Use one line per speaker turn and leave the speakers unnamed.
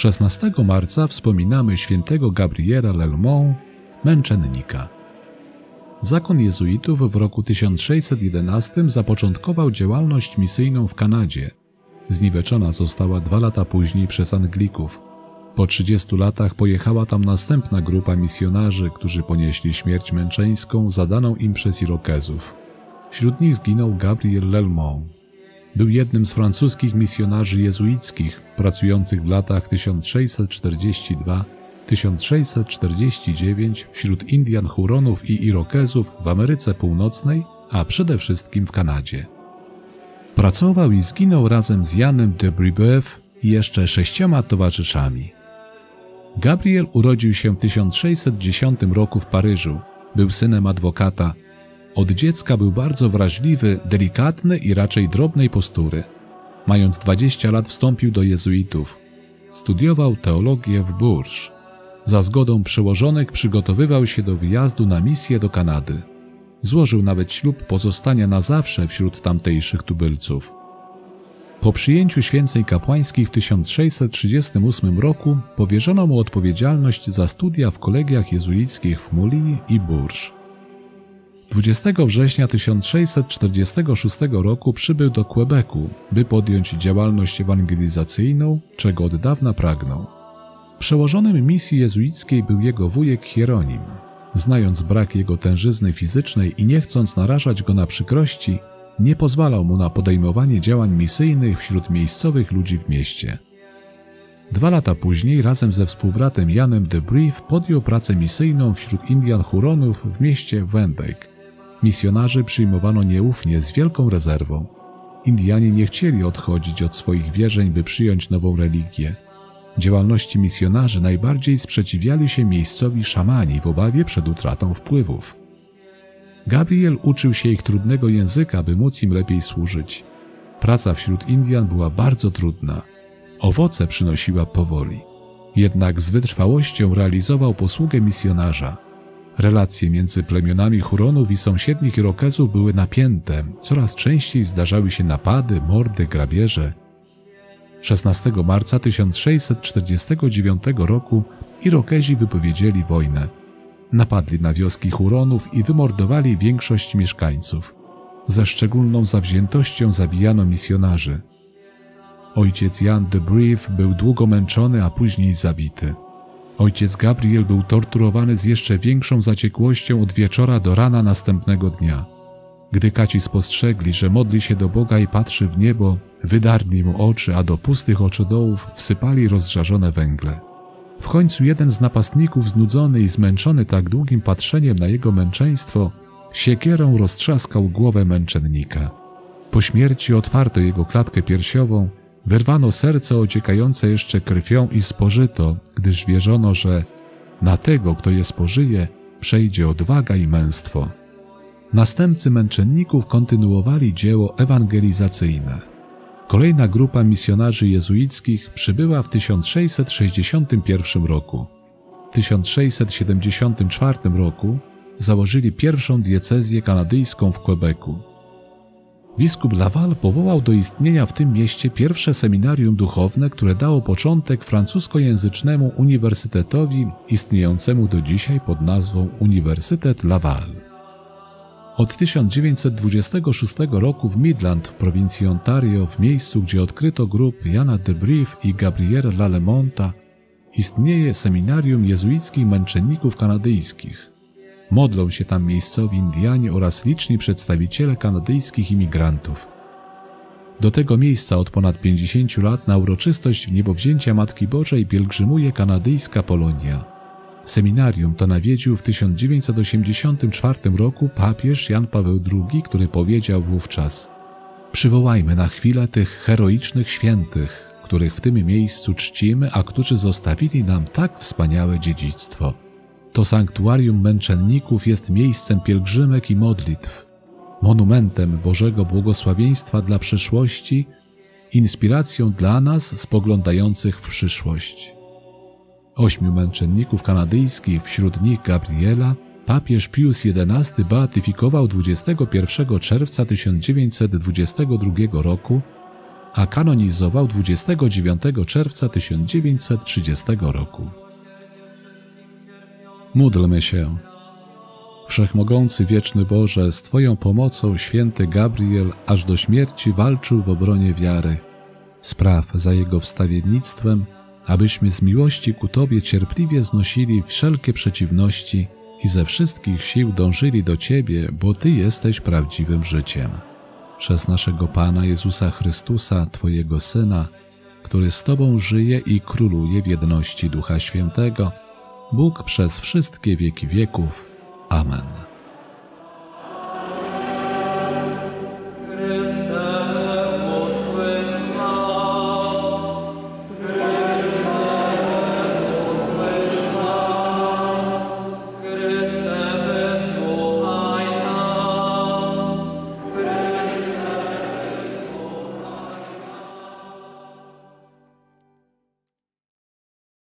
16 marca wspominamy świętego Gabriela Lelmont, męczennika. Zakon jezuitów w roku 1611 zapoczątkował działalność misyjną w Kanadzie. Zniweczona została dwa lata później przez Anglików. Po 30 latach pojechała tam następna grupa misjonarzy, którzy ponieśli śmierć męczeńską zadaną im przez Irokezów. Wśród nich zginął Gabriel Lelmont. Był jednym z francuskich misjonarzy jezuickich pracujących w latach 1642-1649 wśród Indian Huronów i Irokezów w Ameryce Północnej, a przede wszystkim w Kanadzie. Pracował i zginął razem z Janem de Bribeuf i jeszcze sześcioma towarzyszami. Gabriel urodził się w 1610 roku w Paryżu. Był synem adwokata. Od dziecka był bardzo wrażliwy, delikatny i raczej drobnej postury. Mając 20 lat wstąpił do jezuitów. Studiował teologię w Bourges. Za zgodą przełożonych przygotowywał się do wyjazdu na misję do Kanady. Złożył nawet ślub pozostania na zawsze wśród tamtejszych tubylców. Po przyjęciu święceń kapłańskich w 1638 roku powierzono mu odpowiedzialność za studia w kolegiach jezuickich w Mulii i Bourges. 20 września 1646 roku przybył do Quebecu, by podjąć działalność ewangelizacyjną, czego od dawna pragnął. Przełożonym misji jezuickiej był jego wujek Hieronim. Znając brak jego tężyzny fizycznej i nie chcąc narażać go na przykrości, nie pozwalał mu na podejmowanie działań misyjnych wśród miejscowych ludzi w mieście. Dwa lata później razem ze współbratem Janem de Brief podjął pracę misyjną wśród Indian Huronów w mieście Wendake. Misjonarzy przyjmowano nieufnie z wielką rezerwą. Indianie nie chcieli odchodzić od swoich wierzeń, by przyjąć nową religię. Działalności misjonarzy najbardziej sprzeciwiali się miejscowi szamani w obawie przed utratą wpływów. Gabriel uczył się ich trudnego języka, by móc im lepiej służyć. Praca wśród Indian była bardzo trudna. Owoce przynosiła powoli. Jednak z wytrwałością realizował posługę misjonarza. Relacje między plemionami Huronów i sąsiednich Irokezów były napięte, coraz częściej zdarzały się napady, mordy, grabieże. 16 marca 1649 roku Irokezi wypowiedzieli wojnę. Napadli na wioski Huronów i wymordowali większość mieszkańców. Ze szczególną zawziętością zabijano misjonarzy. Ojciec Jan de Brief był długo męczony, a później zabity. Ojciec Gabriel był torturowany z jeszcze większą zaciekłością od wieczora do rana następnego dnia. Gdy kaci spostrzegli, że modli się do Boga i patrzy w niebo, wydarli mu oczy, a do pustych oczodołów wsypali rozżarzone węgle. W końcu jeden z napastników, znudzony i zmęczony tak długim patrzeniem na jego męczeństwo, siekierą roztrzaskał głowę męczennika. Po śmierci otwarto jego klatkę piersiową, wyrwano serce ociekające jeszcze krwią i spożyto, gdyż wierzono, że na tego, kto je spożyje, przejdzie odwaga i męstwo. Następcy męczenników kontynuowali dzieło ewangelizacyjne. Kolejna grupa misjonarzy jezuickich przybyła w 1661 roku. W 1674 roku założyli pierwszą diecezję kanadyjską w Quebecu. Biskup Laval powołał do istnienia w tym mieście pierwsze seminarium duchowne, które dało początek francuskojęzycznemu uniwersytetowi istniejącemu do dzisiaj pod nazwą Uniwersytet Laval. Od 1926 roku w Midland w prowincji Ontario, w miejscu, gdzie odkryto grup Jana de Brief i Gabriela Lalemonta, istnieje seminarium jezuickich męczenników kanadyjskich. Modlą się tam miejscowi Indianie oraz liczni przedstawiciele kanadyjskich imigrantów. Do tego miejsca od ponad 50 lat na uroczystość w niebowzięcia Matki Bożej pielgrzymuje kanadyjska Polonia. Seminarium to nawiedził w 1984 roku papież Jan Paweł II, który powiedział wówczas: Przywołajmy na chwilę tych heroicznych świętych, których w tym miejscu czcimy, a którzy zostawili nam tak wspaniałe dziedzictwo. To sanktuarium męczenników jest miejscem pielgrzymek i modlitw, monumentem Bożego błogosławieństwa dla przyszłości, inspiracją dla nas spoglądających w przyszłość ośmiu męczenników kanadyjskich, wśród nich Gabriela, papież Pius XI beatyfikował 21 czerwca 1922 roku, a kanonizował 29 czerwca 1930 roku. Módlmy się. Wszechmogący wieczny Boże, z Twoją pomocą święty Gabriel aż do śmierci walczył w obronie wiary. Spraw za jego wstawiennictwem, abyśmy z miłości ku Tobie cierpliwie znosili wszelkie przeciwności i ze wszystkich sił dążyli do Ciebie, bo Ty jesteś prawdziwym życiem. Przez naszego Pana Jezusa Chrystusa, Twojego Syna, który z Tobą żyje i króluje w jedności Ducha Świętego, Bóg przez wszystkie wieki wieków. Amen.